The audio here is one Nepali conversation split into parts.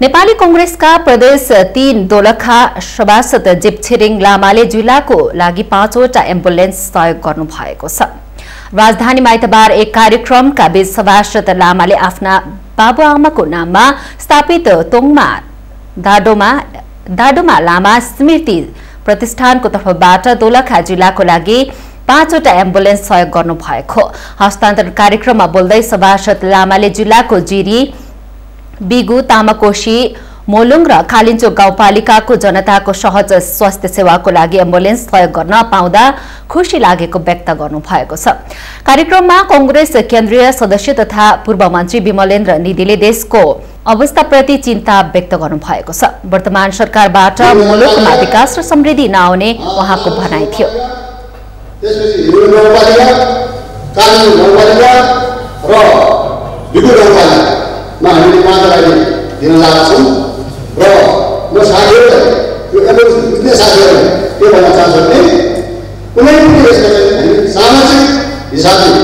नेपाली कंग्रेसका प्रदेश तीन दोलखा सभासद जिप छिरिङ लामाले जिल्लाको लागि पाँचवटा एम्बुलेन्स सहयोग गर्नुभएको छ। राजधानीमा आइतबार एक कार्यक्रमका बीच सभासद लामाले आफ्ना बाबुआमाको नाममा स्थापित तोङमा दाडोमा दाडोमा लामा स्मृति प्रतिष्ठानको तर्फबाट दोलखा जिल्लाको लागि पाँचवटा एम्बुलेन्स सहयोग गर्नुभएको। हस्तान्तरण कार्यक्रममा बोल्दै सभासद लामाले जिल्लाको जिरी बिगु तामाकोशी मोलुङ र खालिन्चोक गाउँपालिकाको जनताको सहज स्वास्थ्य सेवाको लागि एम्बुलेन्स सहयोग गर्न पाउँदा खुसी लागेको व्यक्त गर्नुभएको छ। कार्यक्रममा कंग्रेस केन्द्रीय सदस्य तथा पूर्व मन्त्री विमलेन्द्र निधिले देशको अवस्थाप्रति चिन्ता व्यक्त गर्नुभएको छ। वर्तमान सरकारबाट मुलुकमा विकास र समृद्धि नआउने उहाँको भनाइ थियो। र लागि दिन र म साथीहरूलाई यो के भन्न चाहन्छु भने कुनै पनि सामाजिक हिसाबले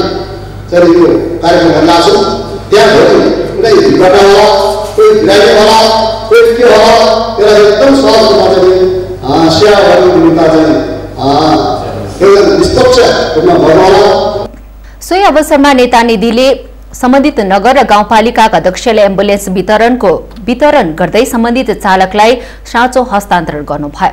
चाहिँ यो कार्यक्रम गर्न लाग्छौँ कुनै दुर्घटना होला कोही होला कोही के होला त्यसलाई एकदम सहज रूपमा चाहिँ सेवा गर्ने निमित्त चाहिँ निष्पक्ष रूपमा गर्नु सोही अवसरमा नेता निधिले सम्बन्धित नगर र गाउँपालिकाका अध्यक्षले एम्बुलेन्स वितरणको वितरण गर्दै सम्बन्धित चालकलाई साँचो हस्तान्तरण गर्नुभयो।